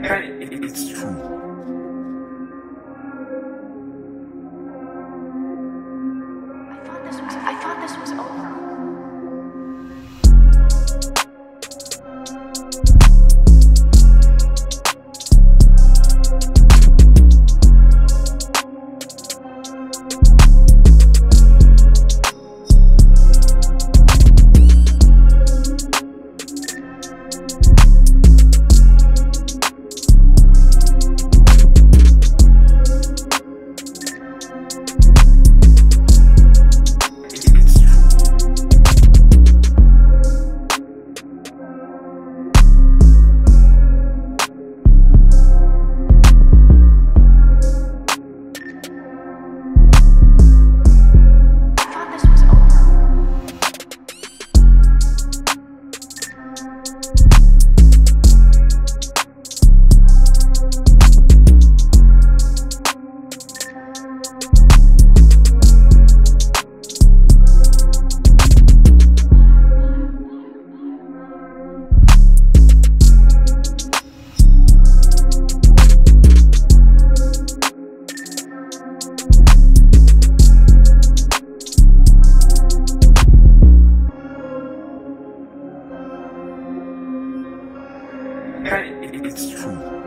It's true. I thought this was, I thought this was over. It's true.